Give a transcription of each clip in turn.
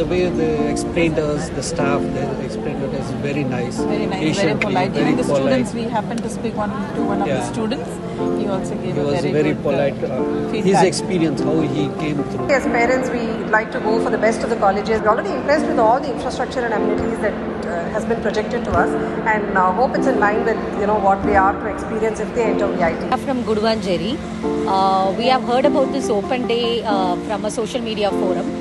the way they explained us, the staff, they explained it is very nice. Very nice, very patiently, polite. very Even the polite. students, we happened to speak one to one of the students. He also gave He a was very, very, good, polite. Uh, Uh, his experience, how he came through. As parents, we like to go for the best of the colleges. We're already impressed with all the infrastructure and amenities that uh, has been projected to us, and uh, hope it's in line with you know what they are to experience if they enter VIT. from Guduvancheri. Uh, we have heard about this open day uh, from a social media forum,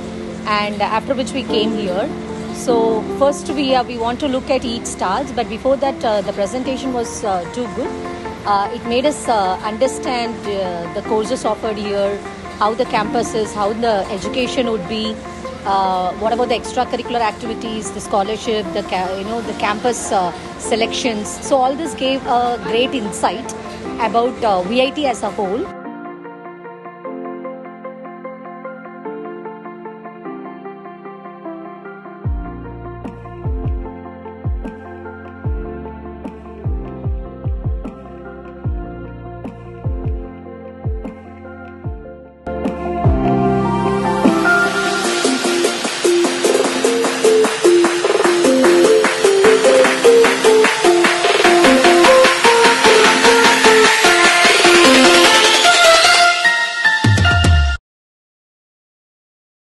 and after which we came here. So first we uh, we want to look at each stalls, but before that uh, the presentation was uh, too good. Uh, it made us uh, understand uh, the courses offered here, how the campus is, how the education would be. What about the extracurricular activities, the scholarship, the you know the campus selections? So all this gave a great insight about VIT as a whole.